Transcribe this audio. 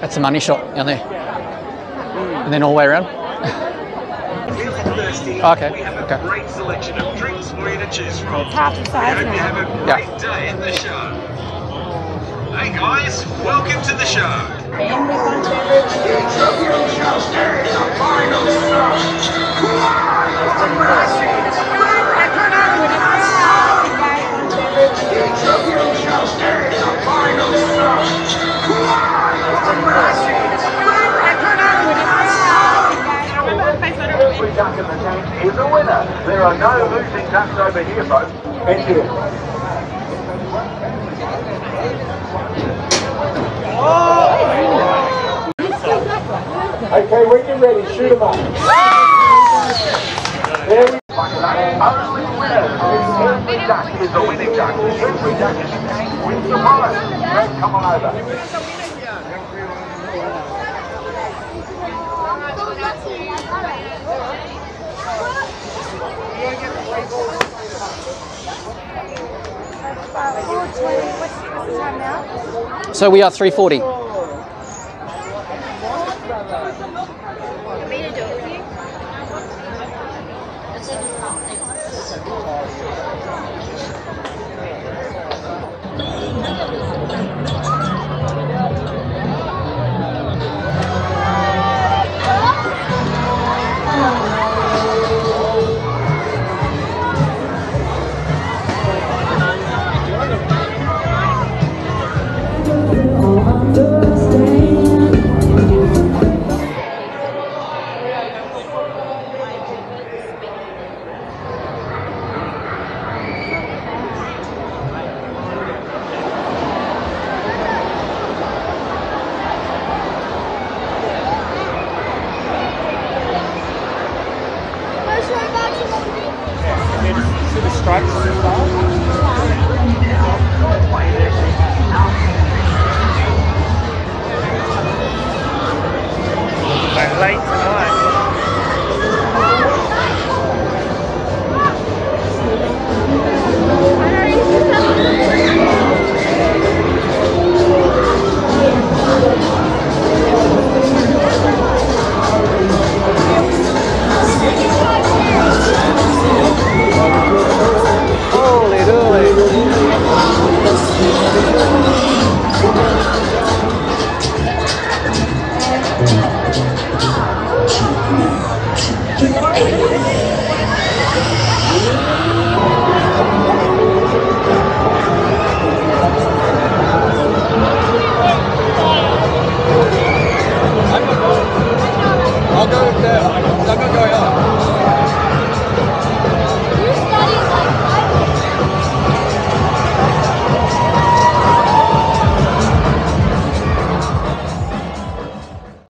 That's a money shot down there. And then all the way around. Okay, We have a okay. great selection of drinks for you to choose from. half the We size hope you have a Yeah. day at the show. Hey guys, welcome to the show. Every duck in the tank is a winner. There are no losing ducks over here, folks. Thank you. Okay, when you're ready, shoot them up. There we Only winner. Every duck is a winning duck. Every duck in the tank wins the prize. Come on over. What's the time now? So we are 340. Late